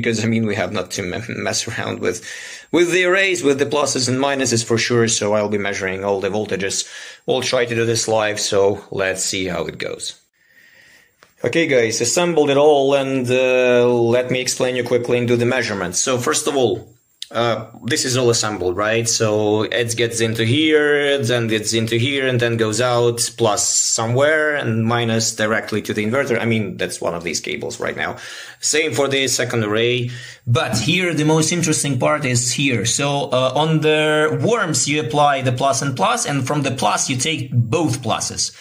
because I mean we have not to mess around with with the arrays with the pluses and minuses for sure. So I'll be measuring all the voltages. We'll try to do this live. So let's see how it goes. Okay guys assembled it all. And uh, let me explain you quickly and do the measurements. So first of all uh, this is all assembled, right? So it gets into here, then it's into here, and then goes out plus somewhere and minus directly to the inverter. I mean, that's one of these cables right now. Same for the second array. But here, the most interesting part is here. So uh, on the worms, you apply the plus and plus, and from the plus, you take both pluses.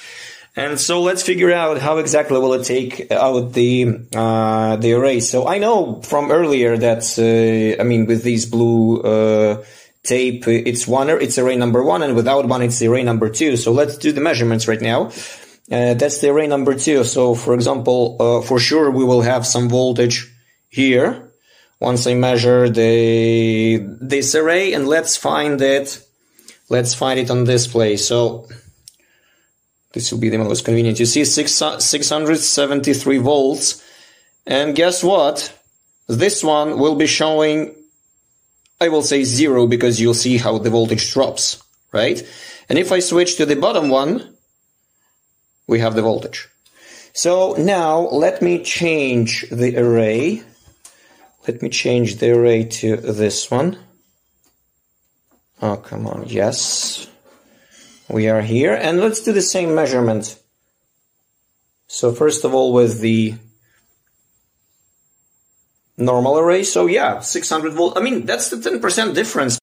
And so let's figure out how exactly will it take out the uh, the array. So I know from earlier that uh, I mean with these blue uh, tape, it's one it's array number one, and without one it's array number two. So let's do the measurements right now. Uh, that's the array number two. So for example, uh, for sure we will have some voltage here once I measure the this array, and let's find it. Let's find it on display. So this will be the most convenient. You see 6, 673 volts. And guess what? This one will be showing, I will say zero because you'll see how the voltage drops, right? And if I switch to the bottom one, we have the voltage. So now let me change the array. Let me change the array to this one. Oh, come on. Yes we are here and let's do the same measurement. So first of all with the normal array. So yeah, 600 volt. I mean, that's the 10% difference